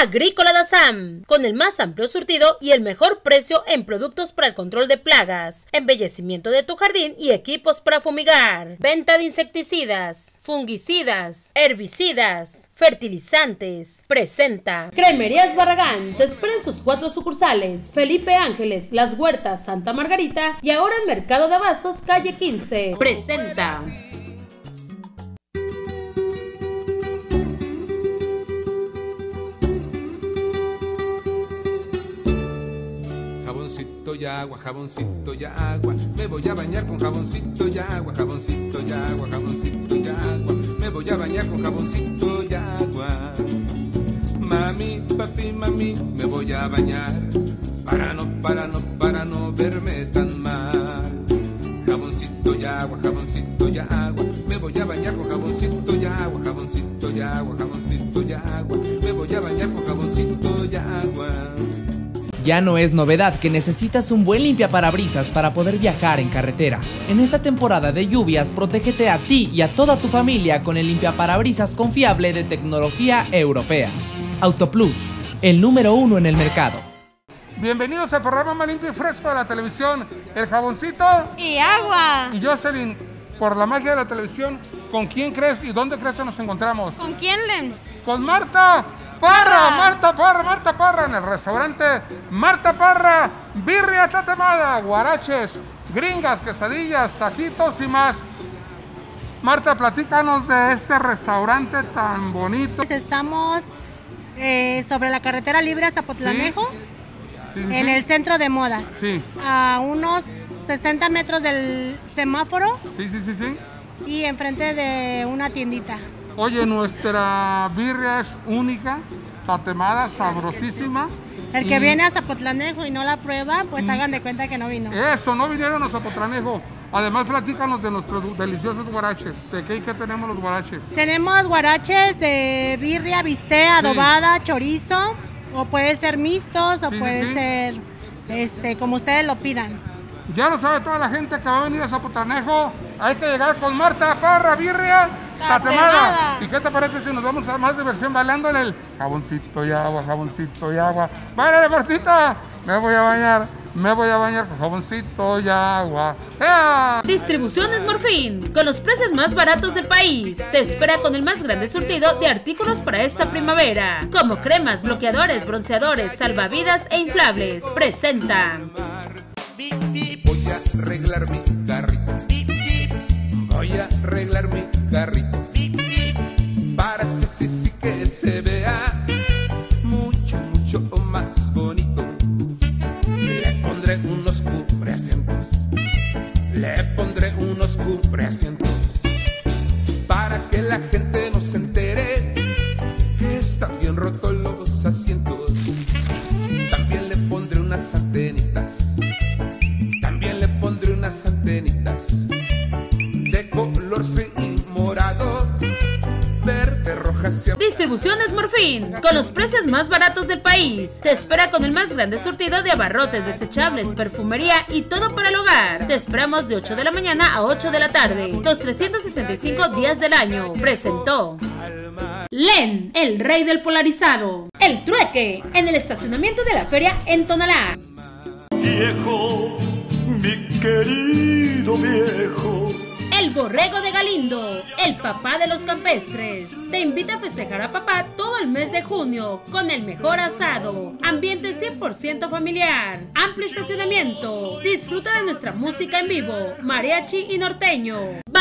Agrícola Dazam, con el más amplio surtido y el mejor precio en productos para el control de plagas, embellecimiento de tu jardín y equipos para fumigar. Venta de insecticidas, fungicidas, herbicidas, fertilizantes. Presenta Cremerías Barragán. Te esperan sus cuatro sucursales: Felipe Ángeles, Las Huertas, Santa Margarita y ahora en Mercado de Abastos, calle 15. Presenta. Y agua, jaboncito y agua. Me voy a bañar con jaboncito y agua, jaboncito y agua, jaboncito y agua. Me voy a bañar con jaboncito y agua. Mami, papi, mami, me voy a bañar para no, para no, para no verme tan mal. Ya no es novedad que necesitas un buen limpiaparabrisas para poder viajar en carretera. En esta temporada de lluvias, protégete a ti y a toda tu familia con el limpiaparabrisas confiable de tecnología europea. AutoPlus, el número uno en el mercado. Bienvenidos al programa más limpio y fresco de la televisión, El Jaboncito y agua. y Jocelyn. Por la magia de la televisión, ¿con quién crees y dónde crees que nos encontramos? ¿Con quién, Len? Con Marta Parra, Marta Parra, Marta Parra, en el restaurante Marta Parra, birria tatemada, guaraches, gringas, quesadillas, taquitos y más. Marta, platícanos de este restaurante tan bonito. Pues estamos eh, sobre la carretera libre a Zapotlanejo, Sí, sí, en el centro de modas, Sí, a unos 60 metros del semáforo sí, sí, sí, sí. y enfrente de una tiendita. Oye, nuestra birria es única, tatemada, sabrosísima. El que Y viene a Zapotlanejo y no la prueba, pues hagan de cuenta que no vino. Eso, no vinieron a Zapotlanejo. Además, platícanos de nuestros deliciosos guaraches. ¿De qué qué tenemos los guaraches? Tenemos guaraches de birria, bistec, adobada, chorizo, o puede ser mixtos, o Sí, sí, puede sí. ser este, como ustedes lo pidan. Ya lo sabe toda la gente que va a venir a Zapotlanejo. Hay que llegar con Marta Parra, birria, tatemada. ¿Y qué te parece si nos vamos a más diversión bailándole el jaboncito y agua, jaboncito y agua? ¡Báilale, Martita! Me voy a bañar, me voy a bañar con jaboncito y agua. ¡Ea! Distribuciones Morfín, con los precios más baratos del país. Te espera con el más grande surtido de artículos para esta primavera, como cremas, bloqueadores, bronceadores, salvavidas e inflables. Presenta. Voy a arreglar mi carrito. Voy a arreglar mi carrito. Para sí, sí que se vea mucho, mucho más bonito. Le pondré unos cubreasientos. Le pondré unos cubreasientos. Para que la gente Distribuciones Morfín, con los precios más baratos del país. Te espera con el más grande surtido de abarrotes, desechables, perfumería y todo para el hogar. Te esperamos de 8 de la mañana a 8 de la tarde, los 365 días del año. Presentó. Len, el rey del polarizado. El trueque, en el estacionamiento de la feria en Tonalá. Viejo, mi querido viejo. Borrego de Galindo, el papá de los campestres. Te invita a festejar a papá todo el mes de junio con el mejor asado. Ambiente 100% familiar. Amplio estacionamiento. Disfruta de nuestra música en vivo, mariachi y norteño.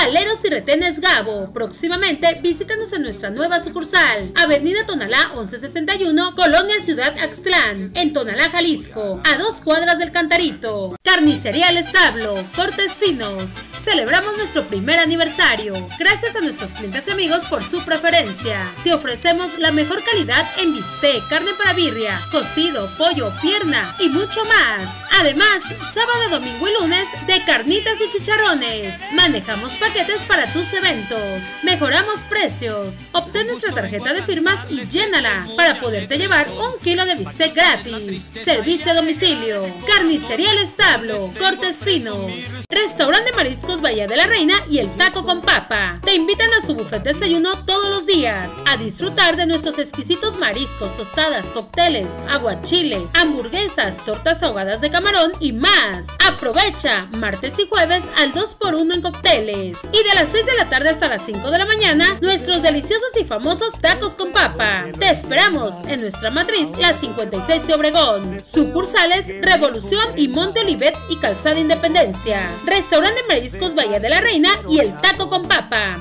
Valeros y retenes Gabo. Próximamente visítanos en nuestra nueva sucursal. Avenida Tonalá 1161, Colonia Ciudad Axtlán, en Tonalá, Jalisco. A dos cuadras del Cantarito. Carnicería El Establo. Cortes finos. Celebramos nuestro primer aniversario. Gracias a nuestros clientes y amigos por su preferencia. Te ofrecemos la mejor calidad en bistec, carne para birria, cocido, pollo, pierna y mucho más. Además, sábado, domingo y lunes de carnitas y chicharrones. Manejamos paquetes paquetes para tus eventos. Mejoramos precios. Obtén nuestra tarjeta de firmas y llénala para poderte llevar un kilo de bistec gratis. Servicio a domicilio. Carnicería El Establo. Cortes finos. Restaurante Mariscos Bahía de la Reina y el Taco con Papa. Te invitan a su buffet de desayuno todos los días a disfrutar de nuestros exquisitos mariscos, tostadas, cócteles, aguachile, hamburguesas, tortas ahogadas de camarón y más. Aprovecha martes y jueves al 2x1 en cócteles. Y de las 6 de la tarde hasta las 5 de la mañana, nuestros deliciosos y famosos tacos con papa. Te esperamos en nuestra matriz, la 56 de Obregón. Sucursales Revolución y Monte Olivet y Calzada Independencia. Restaurante Mariscos Bahía de la Reina y el taco con papa.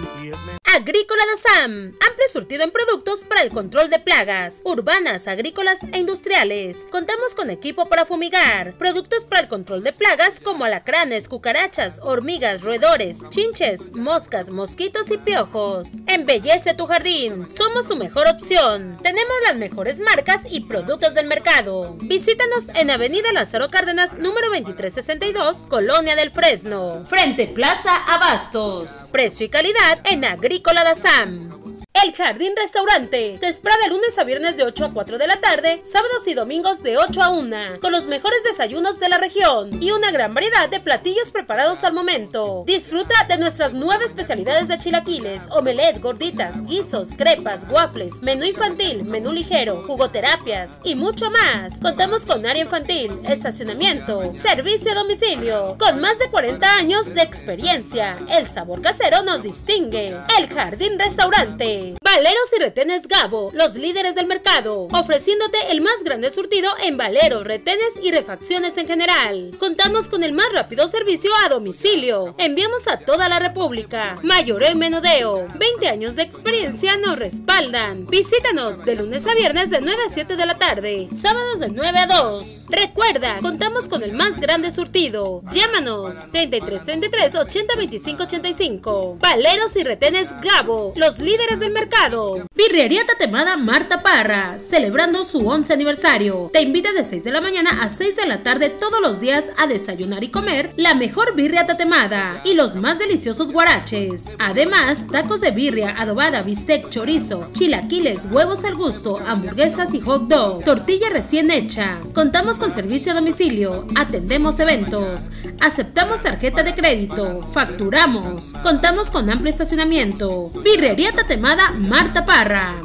Agrícola de Sam. Amplio surtido en productos para el control de plagas, urbanas, agrícolas e industriales. Contamos con equipo para fumigar, productos para el control de plagas como alacranes, cucarachas, hormigas, roedores, chinches, moscas, mosquitos y piojos. Embellece tu jardín. Somos tu mejor opción. Tenemos las mejores marcas y productos del mercado. Visítanos en Avenida Lázaro Cárdenas, número 2362, Colonia del Fresno. Frente Plaza Abastos. Precio y calidad en Agrícola Agrícola Sam. El Jardín Restaurante te espera de lunes a viernes de 8 a 4 de la tarde, sábados y domingos de 8 a 1, con los mejores desayunos de la región y una gran variedad de platillos preparados al momento. Disfruta de nuestras nueve especialidades de chilaquiles, omelette, gorditas, guisos, crepas, waffles, menú infantil, menú ligero, jugoterapias y mucho más. Contamos con área infantil, estacionamiento, servicio a domicilio, con más de 40 años de experiencia. El sabor casero nos distingue. El Jardín Restaurante. Valeros y retenes Gabo, los líderes del mercado, ofreciéndote el más grande surtido en valeros, retenes y refacciones en general. Contamos con el más rápido servicio a domicilio. Enviamos a toda la República. Mayoreo y menudeo. 20 años de experiencia nos respaldan. Visítanos de lunes a viernes de 9 a 7 de la tarde, sábados de 9 a 2. Recuerda, contamos con el más grande surtido. Llámanos 33 33 80 25 85. Valeros y retenes Gabo, los líderes del mercado. Birrería Tatemada Marta Parra, celebrando su 11 aniversario. Te invita de 6 de la mañana a 6 de la tarde todos los días a desayunar y comer la mejor birria tatemada y los más deliciosos guaraches. Además, tacos de birria, adobada, bistec, chorizo, chilaquiles, huevos al gusto, hamburguesas y hot dog, tortilla recién hecha. Contamos con servicio a domicilio, atendemos eventos, aceptamos tarjeta de crédito, facturamos, contamos con amplio estacionamiento. Birrería Tatemada Marta Parra.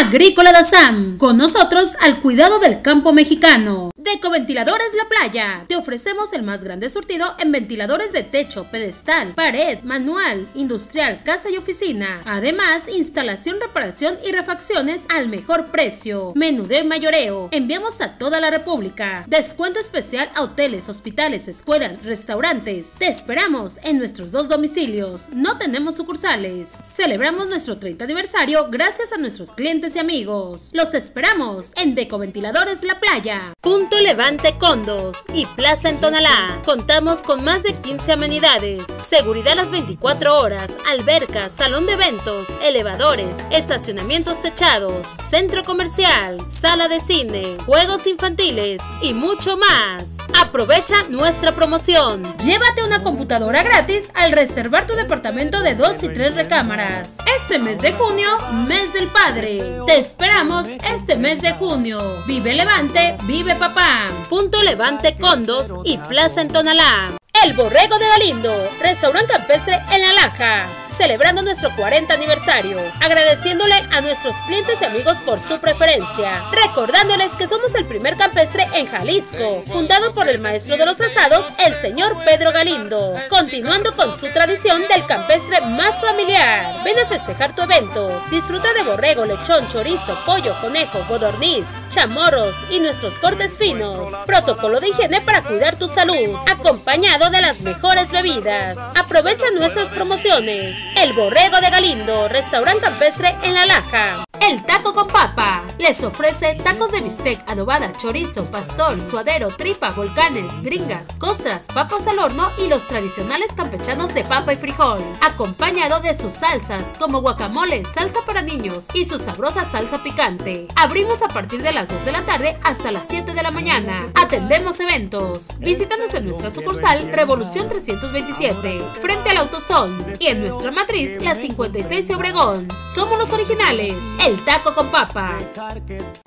Agrícola Dazam, con nosotros al cuidado del campo mexicano. Decoventiladores La Playa. Te ofrecemos el más grande surtido en ventiladores de techo, pedestal, pared, manual, industrial, casa y oficina. Además, instalación, reparación y refacciones al mejor precio. Menudeo y mayoreo. Enviamos a toda la República. Descuento especial a hoteles, hospitales, escuelas, restaurantes. Te esperamos en nuestros dos domicilios. No tenemos sucursales. Celebramos nuestro 30 aniversario gracias a nuestros clientes y amigos. Los esperamos en Decoventiladores La Playa. Punto Levante Condos y Plaza en Tonalá. Contamos con más de 15 amenidades, seguridad las 24 horas, albercas, salón de eventos, elevadores, estacionamientos techados, centro comercial, sala de cine, juegos infantiles y mucho más. Aprovecha nuestra promoción. Llévate una computadora gratis al reservar tu departamento de 2 y 3 recámaras. Este mes de junio, mes del padre. Te esperamos este mes de junio. Vive Levante, vive papá. Punto Levante Condos y Plaza en. El Borrego de Galindo, restaurante campestre en La Laja, celebrando nuestro 40 aniversario, agradeciéndole a nuestros clientes y amigos por su preferencia, recordándoles que somos el primer campestre en Jalisco, fundado por el maestro de los asados, el señor Pedro Galindo, continuando con su tradición del campestre más familiar. Ven a festejar tu evento, disfruta de borrego, lechón, chorizo, pollo, conejo, godorniz, chamorros y nuestros cortes finos, protocolo de higiene para cuidar tu salud, acompañado de las mejores bebidas. Aprovecha nuestras promociones. El Borrego de Galindo, restaurante campestre en La Laja. El taco con papa. Les ofrece tacos de bistec, adobada, chorizo, pastor, suadero, tripa, volcanes, gringas, costras, papas al horno y los tradicionales campechanos de papa y frijol. Acompañado de sus salsas como guacamole, salsa para niños y su sabrosa salsa picante. Abrimos a partir de las 2 de la tarde hasta las 7 de la mañana. Atendemos eventos. Visítanos en nuestra sucursal Revolución 327, frente al Autosón y en nuestra matriz la 56 de Obregón. Somos los originales. El taco con papa.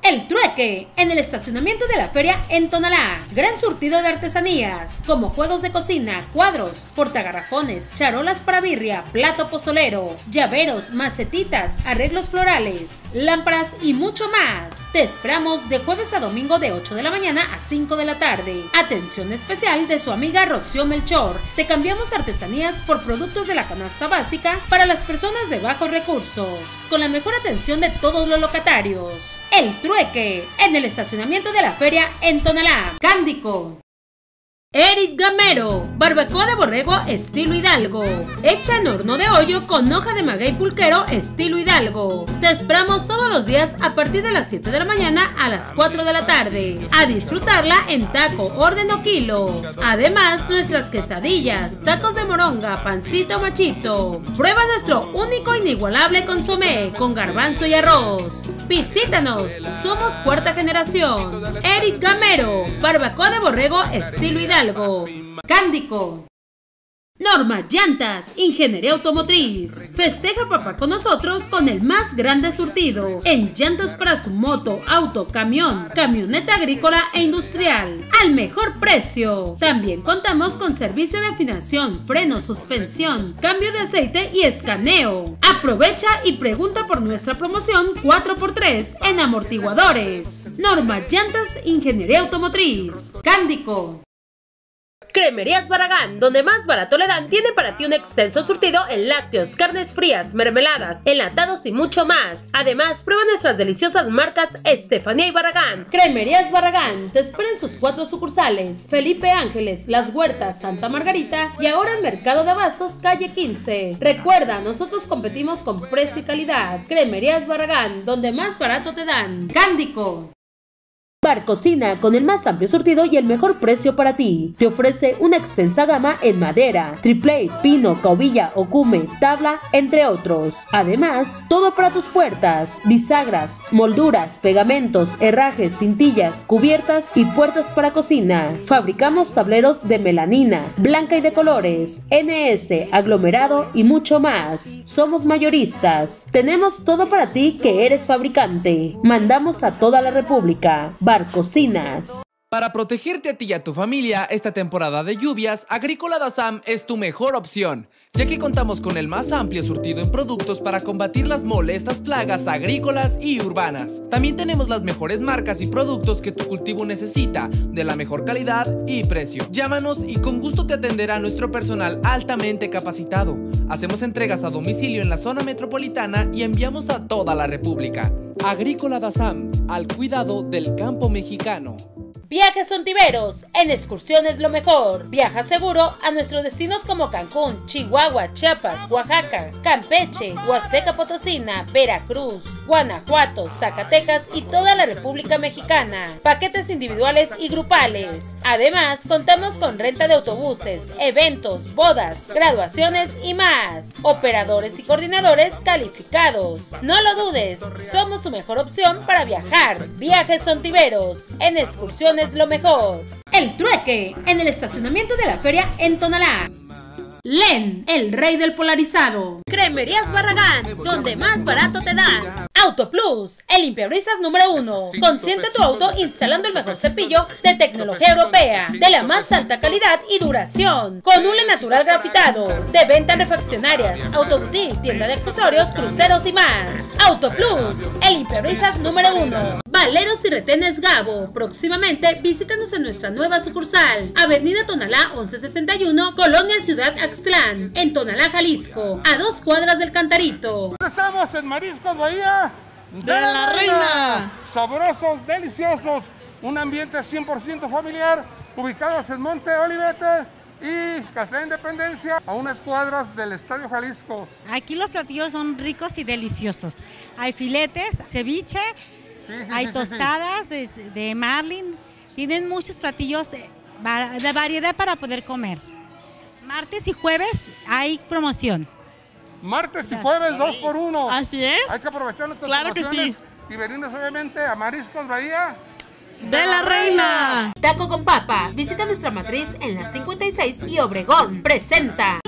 El trueque en el estacionamiento de la feria en Tonalá. Gran surtido de artesanías como juegos de cocina, cuadros, portagarrafones, charolas para birria, plato pozolero, llaveros, macetitas, arreglos florales, lámparas y mucho más. Te esperamos de jueves a domingo de 8 de la mañana a 5 de la tarde. Atención especial de su amiga Rocío Melchor. Te cambiamos artesanías por productos de la canasta básica para las personas de bajos recursos, con la mejor atención de todos los locatarios. El trueque en el estacionamiento de la feria en Tonalá. Cándico. Eric Gamero, barbacoa de borrego estilo Hidalgo, hecha en horno de hoyo con hoja de maguey pulquero estilo Hidalgo. Te esperamos todos los días a partir de las 7 de la mañana a las 4 de la tarde. A disfrutarla en taco, orden o kilo. Además, nuestras quesadillas, tacos de moronga, pancito machito. Prueba nuestro único e inigualable consomé con garbanzo y arroz. Visítanos, somos cuarta generación. Eric Gamero, barbacoa de borrego estilo Hidalgo. Cándico. Norma Llantas, Ingeniería Automotriz. Festeja papá con nosotros con el más grande surtido en llantas para su moto, auto, camión, camioneta agrícola e industrial al mejor precio. También contamos con servicio de afinación, freno, suspensión, cambio de aceite y escaneo. Aprovecha y pregunta por nuestra promoción 4x3 en amortiguadores. Norma Llantas, Ingeniería Automotriz. Cándico. Cremerías Barragán, donde más barato le dan, tiene para ti un extenso surtido en lácteos, carnes frías, mermeladas, enlatados y mucho más. Además, prueba nuestras deliciosas marcas Estefanía y Barragán. Cremerías Barragán, te esperen sus cuatro sucursales, Felipe Ángeles, Las Huertas, Santa Margarita y ahora en Mercado de Abastos, calle 15. Recuerda, nosotros competimos con precio y calidad. Cremerías Barragán, donde más barato te dan. Cándico. Bar Cocina, con el más amplio surtido y el mejor precio para ti. Te ofrece una extensa gama en madera, triple, pino, caubilla, ocume, tabla, entre otros. Además, todo para tus puertas, bisagras, molduras, pegamentos, herrajes, cintillas, cubiertas y puertas para cocina. Fabricamos tableros de melanina, blanca y de colores, NS, aglomerado y mucho más. Somos mayoristas. Tenemos todo para ti que eres fabricante. Mandamos a toda la República. Cocinas. Para protegerte a ti y a tu familia esta temporada de lluvias, Agrícola Dazam es tu mejor opción, ya que contamos con el más amplio surtido en productos para combatir las molestas plagas agrícolas y urbanas. También tenemos las mejores marcas y productos que tu cultivo necesita, de la mejor calidad y precio. Llámanos y con gusto te atenderá nuestro personal altamente capacitado. Hacemos entregas a domicilio en la zona metropolitana y enviamos a toda la República. Agrícola Dazam, al cuidado del campo mexicano. Viajes Sontiveros, en excursiones lo mejor. Viaja seguro a nuestros destinos como Cancún, Chihuahua, Chiapas, Oaxaca, Campeche, Huasteca Potosina, Veracruz, Guanajuato, Zacatecas y toda la República Mexicana. Paquetes individuales y grupales. Además, contamos con renta de autobuses, eventos, bodas, graduaciones y más. Operadores y coordinadores calificados. No lo dudes, somos tu mejor opción para viajar. Viajes Sontiveros, en excursiones es lo mejor. El trueque en el estacionamiento de la feria en Tonalá. Len, el rey del polarizado. Cremerías Barragán, donde más barato te dan. Auto Plus, el limpiabrisas número uno. Consiente tu auto instalando el mejor cepillo de tecnología europea, de la más alta calidad y duración, con hule natural grafitado, de venta refaccionarias, autoboutique, tienda de accesorios, cruceros y más. Auto Plus, el limpiabrisas número uno. Valeros y Retenes Gabo. Próximamente visítanos en nuestra nueva sucursal, Avenida Tonalá 1161, Colonia Ciudad Axtlán, en Tonalá, Jalisco, a dos cuadras del Cantarito. Estamos en Mariscos Bahía de, la, Reina. Sabrosos, deliciosos, un ambiente 100% familiar, ubicados en Monte Olivete, y Calzada Independencia a unas cuadras del Estadio Jalisco. Aquí los platillos son ricos y deliciosos. Hay filetes, ceviche, Sí, sí, hay sí, sí, sí. tostadas de, de marlin. Tienen muchos platillos eh, de variedad para poder comer. Martes y jueves hay promoción. Martes y jueves, dos por uno. Así es. Hay que aprovechar nuestras Claro que promociones y venirnos obviamente a Mariscos Bahía. De la reina. Taco con papa. Visita nuestra matriz en la 56 y Obregón. Presenta.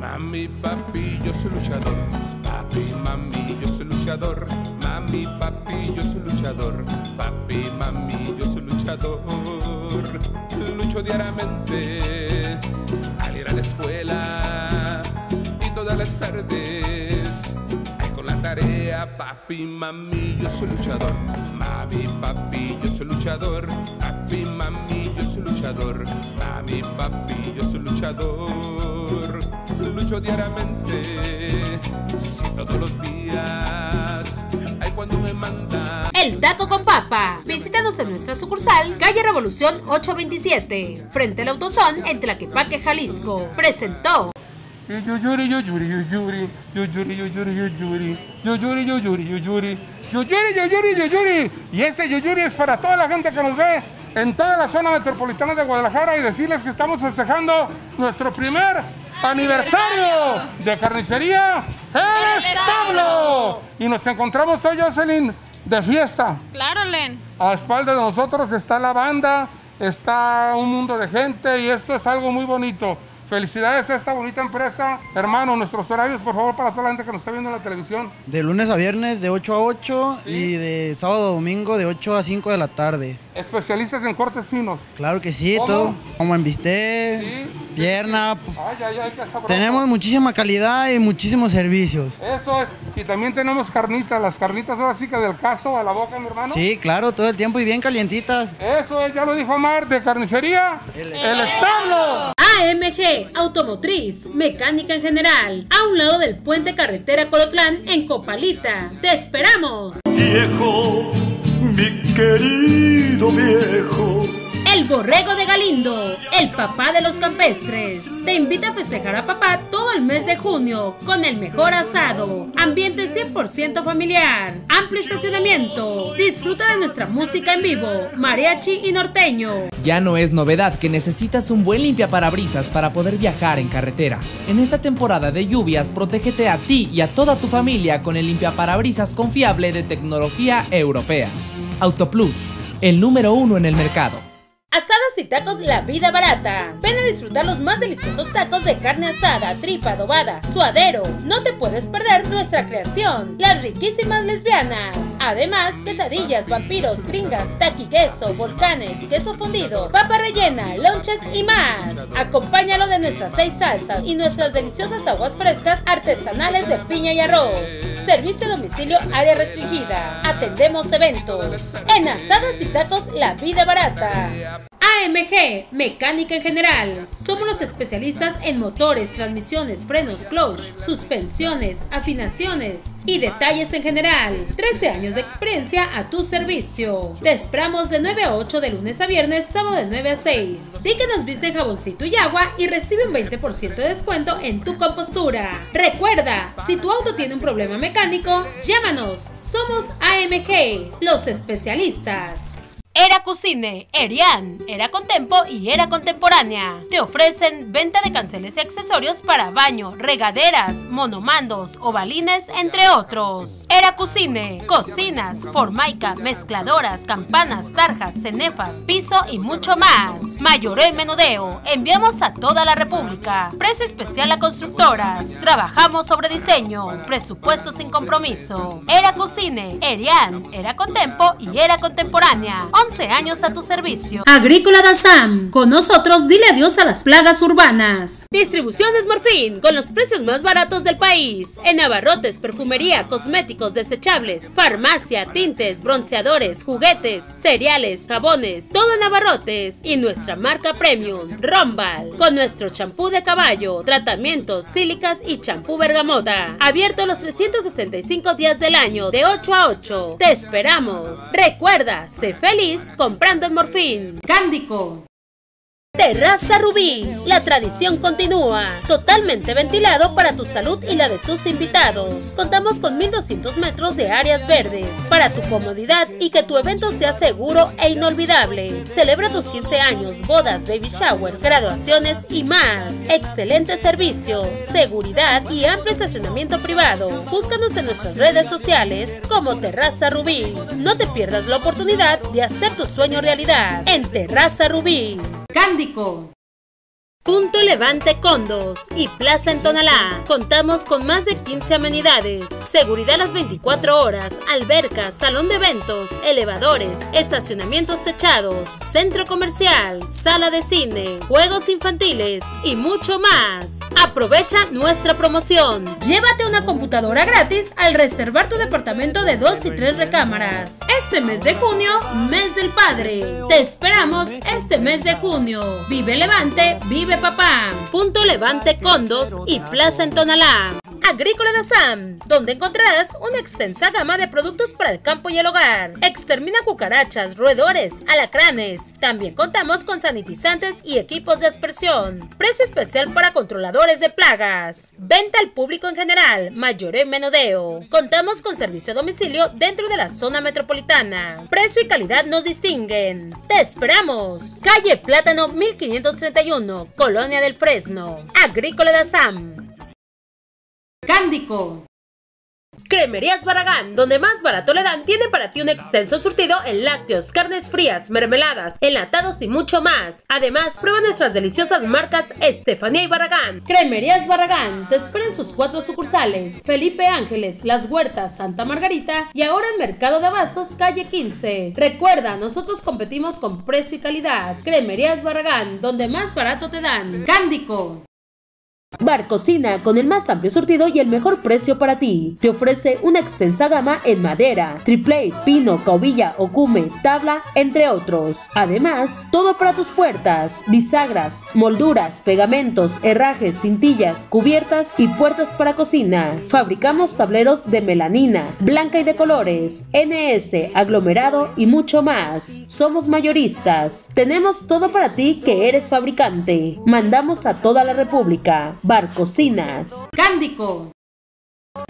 Mami, papi, yo soy luchador. Papi, mami, yo soy luchador. Mami, papi, yo soy luchador. Papi, mami, yo soy luchador. Lucho diariamente al ir a la escuela y todas las tardes. Con la tarea, papi, mami, yo soy luchador. Mami, papi, yo soy luchador. Papi, mami, yo soy luchador. Mami, papi, yo soy luchador. Lucho diariamente, sí, todos los días. El Taco con Papa. Visítanos en nuestra sucursal, calle Revolución 827, frente al Autosón, entre Tlaquepaque, Jalisco. Presentó. Y este Yuyuri es para toda la gente que nos ve en toda la zona metropolitana de Guadalajara y decirles que estamos festejando nuestro primer aniversario de carnicería El Establo. Y nos encontramos hoy, Jocelyn, de fiesta. Claro, Len. A espaldas de nosotros está la banda, está un mundo de gente y esto es algo muy bonito. Felicidades a esta bonita empresa. Hermano, nuestros horarios, por favor, para toda la gente que nos está viendo en la televisión. De lunes a viernes de 8 a 8 y de sábado a domingo de 8 a 5 de la tarde. Especialistas en cortes finos. Claro que sí, ¿Cómo? todo. Como en bistec, Sí. pierna. Ay, ay, ay, qué. Tenemos muchísima calidad y muchísimos servicios. Eso es. Y también tenemos carnitas. Las carnitas ahora sí que del caso a la boca, mi hermano. Sí, claro, todo el tiempo y bien calientitas. Eso es, ya lo dijo Omar, de carnicería. El, establo. AMG, Automotriz, Mecánica en general, a un lado del puente carretera Colotlán en Copalita. ¡Te esperamos! Viejo, mi querido viejo. El Borrego de Galindo, el papá de los campestres, te invita a festejar a papá todo el mes de junio con el mejor asado, ambiente 100% familiar, amplio estacionamiento, disfruta de nuestra música en vivo, mariachi y norteño. Ya no es novedad que necesitas un buen limpiaparabrisas para poder viajar en carretera. En esta temporada de lluvias, protégete a ti y a toda tu familia con el limpiaparabrisas confiable de tecnología europea. Autoplus, el número uno en el mercado. Y tacos La Vida Barata. Ven a disfrutar los más deliciosos tacos de carne asada, tripa adobada, suadero. No te puedes perder nuestra creación, las riquísimas lesbianas. Además, quesadillas, vampiros, gringas, taqui queso, volcanes, queso fundido, papa rellena, lonches y más. Acompáñalo de nuestras seis salsas y nuestras deliciosas aguas frescas artesanales de piña y arroz. Servicio a domicilio área restringida. Atendemos eventos. En Asadas y Tacos La Vida Barata. AMG, mecánica en general. Somos los especialistas en motores, transmisiones, frenos, clutch, suspensiones, afinaciones y detalles en general. 13 años de experiencia a tu servicio. Te esperamos de 9 a 8 de lunes a viernes, sábado de 9 a 6. Di que nos viste jaboncito y agua y recibe un 20% de descuento en tu compostura. Recuerda, si tu auto tiene un problema mecánico, llámanos. Somos AMG, los especialistas. Era Cucine, Erian, Era Contempo y Era Contemporánea. Te ofrecen venta de canceles y accesorios para baño, regaderas, monomandos, ovalines, entre otros. Era Cucine, cocinas, formaica, mezcladoras, campanas, tarjas, cenefas, piso y mucho más. Mayoré Menudeo, enviamos a toda la República. Precio especial a constructoras. Trabajamos sobre diseño, presupuesto sin compromiso. Era Cucine, Erian, Era Contempo y Era Contemporánea. 11 años a tu servicio. Agrícola Dazam. Con nosotros dile adiós a las plagas urbanas. Distribuciones Morfín con los precios más baratos del país. En abarrotes, perfumería, cosméticos desechables, farmacia, tintes, bronceadores, juguetes, cereales, jabones, todo en abarrotes. Y nuestra marca premium, Rombal. Con nuestro champú de caballo, tratamientos, sílicas y champú bergamota. Abierto los 365 días del año de 8 a 8. Te esperamos. Recuerda, sé feliz comprando en Morfín. Cándico. Terraza Rubí, la tradición continúa, totalmente ventilado para tu salud y la de tus invitados. Contamos con 1200 metros de áreas verdes para tu comodidad y que tu evento sea seguro e inolvidable. Celebra tus 15 años, bodas, baby shower, graduaciones y más. Excelente servicio, seguridad y amplio estacionamiento privado. Búscanos en nuestras redes sociales como Terraza Rubí. No te pierdas la oportunidad de hacer tu sueño realidad en Terraza Rubí. Cándico. Punto Levante Condos y Plaza en Tonalá. Contamos con más de 15 amenidades, seguridad las 24 horas, albercas, salón de eventos, elevadores, estacionamientos techados, centro comercial, sala de cine, juegos infantiles y mucho más. Aprovecha nuestra promoción. Llévate una computadora gratis al reservar tu departamento de 2 y 3 recámaras. Este mes de junio, mes del padre. Te esperamos este mes de junio. Vive Levante, vive Punto Levante Condos y Plaza en Tonalá. Agrícola Sam, donde encontrarás una extensa gama de productos para el campo y el hogar. Extermina cucarachas, roedores, alacranes. También contamos con sanitizantes y equipos de aspersión. Precio especial para controladores de plagas. Venta al público en general, mayor en menudeo. Contamos con servicio a domicilio dentro de la zona metropolitana. Precio y calidad nos distinguen. Te esperamos. Calle Plátano 1531, Colonia del Fresno. Agrícola Sam. Cándico. Cremerías Barragán, donde más barato le dan, tiene para ti un extenso surtido en lácteos, carnes frías, mermeladas, enlatados y mucho más. Además, prueba nuestras deliciosas marcas Estefanía y Barragán. Cremerías Barragán, te esperan sus cuatro sucursales: Felipe Ángeles, Las Huertas, Santa Margarita y ahora en Mercado de Abastos, calle 15. Recuerda, nosotros competimos con precio y calidad. Cremerías Barragán, donde más barato te dan. Cándico. Bar Cocina, con el más amplio surtido y el mejor precio para ti. Te ofrece una extensa gama en madera, triple, pino, caubilla, ocume, tabla, entre otros. Además, todo para tus puertas, bisagras, molduras, pegamentos, herrajes, cintillas, cubiertas y puertas para cocina. Fabricamos tableros de melanina, blanca y de colores, NS, aglomerado y mucho más. Somos mayoristas. Tenemos todo para ti que eres fabricante. Mandamos a toda la República. Barcocinas. Cándico.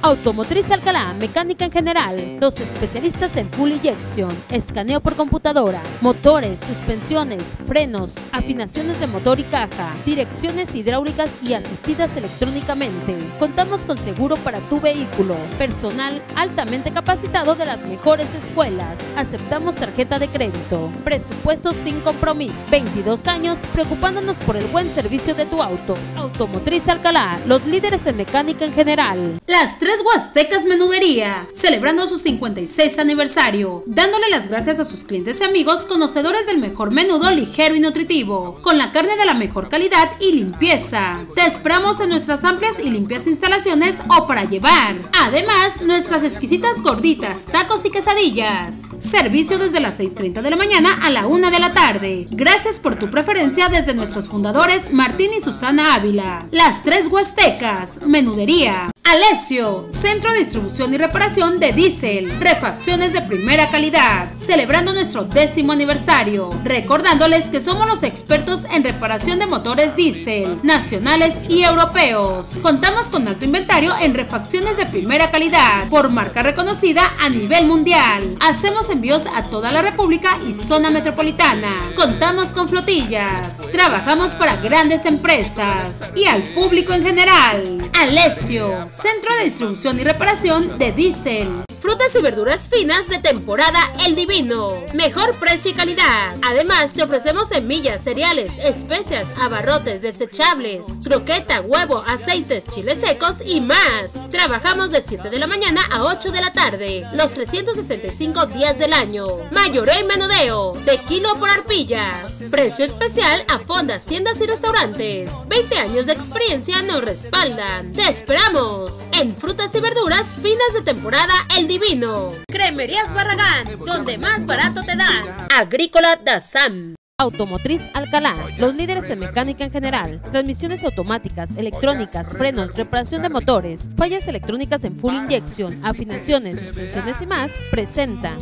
Automotriz Alcalá, mecánica en general, los especialistas en full injection, escaneo por computadora, motores, suspensiones, frenos, afinaciones de motor y caja, direcciones hidráulicas y asistidas electrónicamente. Contamos con seguro para tu vehículo, personal altamente capacitado de las mejores escuelas. Aceptamos tarjeta de crédito, presupuestos sin compromiso, 22 años preocupándonos por el buen servicio de tu auto. Automotriz Alcalá, los líderes en mecánica en general. Las tres Huastecas Menudería, celebrando su 56 aniversario, dándole las gracias a sus clientes y amigos conocedores del mejor menudo ligero y nutritivo, con la carne de la mejor calidad y limpieza. Te esperamos en nuestras amplias y limpias instalaciones o para llevar. Además, nuestras exquisitas gorditas, tacos y quesadillas. Servicio desde las 6.30 de la mañana a la 1 de la tarde. Gracias por tu preferencia desde nuestros fundadores Martín y Susana Ávila. Las tres Huastecas, Menudería. Alessio, centro de distribución y reparación de diésel, refacciones de primera calidad, celebrando nuestro décimo aniversario, recordándoles que somos los expertos en reparación de motores diésel, nacionales y europeos. Contamos con alto inventario en refacciones de primera calidad, por marca reconocida a nivel mundial. Hacemos envíos a toda la República y zona metropolitana. Contamos con flotillas. Trabajamos para grandes empresas y al público en general. Alessio, centro de distribución y reparación de diésel. Frutas y verduras finas de temporada El Divino. Mejor precio y calidad. Además, te ofrecemos semillas, cereales, especias, abarrotes, desechables, croqueta, huevo, aceites, chiles secos y más. Trabajamos de 7 de la mañana a 8 de la tarde, los 365 días del año. Mayoreo y menudeo, de kilo por arpillas. Precio especial a fondas, tiendas y restaurantes. 20 años de experiencia nos respaldan. Te esperamos en frutas y verduras finas de temporada El Divino. Cremerías Barragán, donde más barato te dan. Agrícola Dazam. Automotriz Alcalá, los líderes en mecánica en general, transmisiones automáticas, electrónicas, frenos, reparación de motores, fallas electrónicas en full inyección, afinaciones, suspensiones y más, presenta.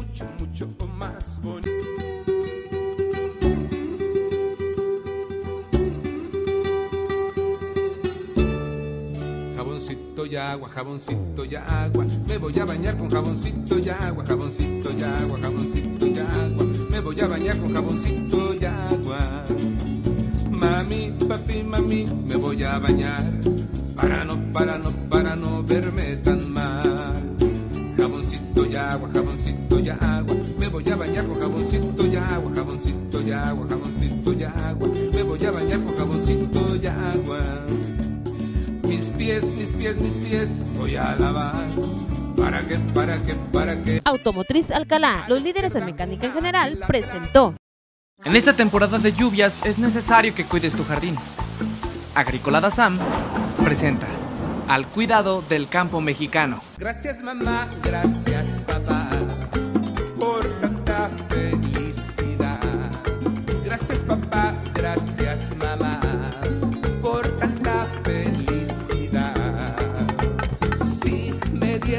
Jaboncito y agua, jaboncito y agua, me voy a bañar con jaboncito y agua, jaboncito y agua, jaboncito y agua, me voy a bañar con jaboncito y agua. Mami, papi, mami, me voy a bañar para no, para no, para no verme tan mal. Jaboncito y agua, jaboncito y agua, me voy a bañar con jaboncito y agua, jaboncito y agua, jaboncito y agua, me voy a bañar con jaboncito y agua. Mis pies, mis pies, mis pies voy a lavar. ¿Para qué, para qué, para qué? Automotriz Alcalá, los líderes en mecánica en general, presentó. En esta temporada de lluvias es necesario que cuides tu jardín. Agricolada Sam presenta Al cuidado del campo mexicano. Gracias mamá, gracias papá por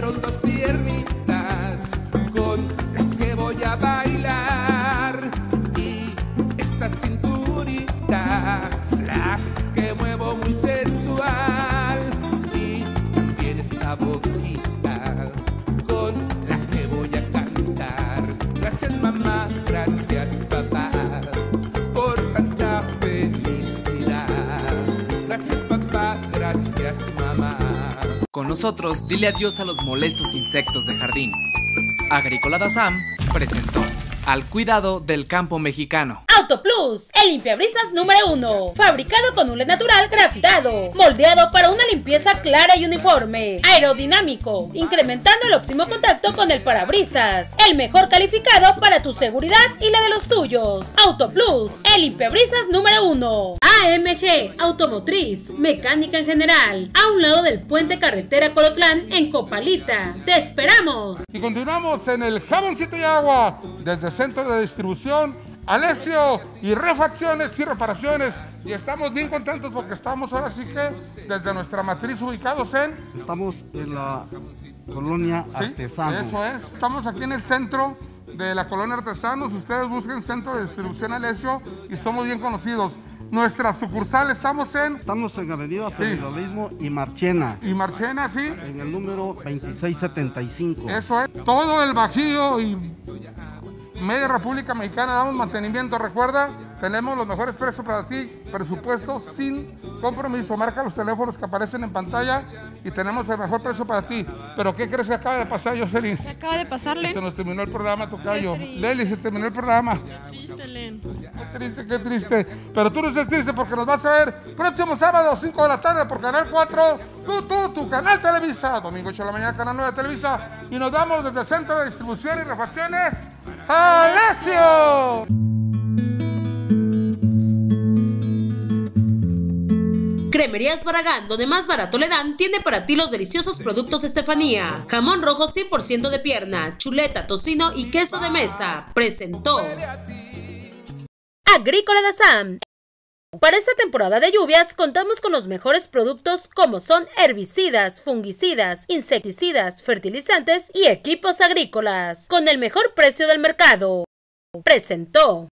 me dieron dos piernitas Con nosotros, dile adiós a los molestos insectos de jardín. Agricolada Sam presentó Al cuidado del campo mexicano. Auto Plus, el limpiabrisas número uno. Fabricado con hule natural grafitado. Moldeado para una limpieza clara y uniforme. Aerodinámico. Incrementando el óptimo contacto con el parabrisas. El mejor calificado para tu seguridad y la de los tuyos. Auto Plus, el limpiabrisas número uno. AMG, automotriz, mecánica en general. A un lado del puente carretera Colotlán en Copalita. Te esperamos. Y continuamos en el jaboncito y agua desde Centro de Distribución, Alesio y refacciones y reparaciones. Y estamos bien contentos porque estamos ahora sí que desde nuestra matriz ubicados en... Estamos en la colonia Sí, Artesano. Eso es. Estamos aquí en el centro de la colonia Artesanos. Ustedes busquen Centro de Distribución Alesio y somos bien conocidos. Nuestra sucursal estamos en... Estamos en Avenida Federalismo y Marchena, Y Marchena, sí. en el número 2675. Eso es. Todo el Bajío y media República Mexicana damos mantenimiento. Recuerda, tenemos los mejores precios para ti, presupuestos sin compromiso. Marca los teléfonos que aparecen en pantalla y tenemos el mejor precio para ti. Pero ¿qué crees que acaba de pasar, Jocelyn? ¿Qué acaba de pasarle? Se nos terminó el programa, Tocayo. Qué. Leli, se terminó el programa. Triste, Len. Qué triste, qué triste. Pero tú no estés triste porque nos vas a ver próximo sábado, 5 de la tarde, por Canal 4. Tú, tú, tu canal Televisa. Domingo 8 de la mañana, Canal 9 de Televisa. Y nos vamos desde el Centro de Distribución y Refacciones. ¡Alessio! Cremerías Baragán, donde más barato le dan, tiene para ti los deliciosos productos Estefanía. Jamón rojo 100% de pierna, chuleta, tocino y queso de mesa. Presentó. Agrícola de Sam. Para esta temporada de lluvias contamos con los mejores productos como son herbicidas, fungicidas, insecticidas, fertilizantes y equipos agrícolas, con el mejor precio del mercado. Presentó.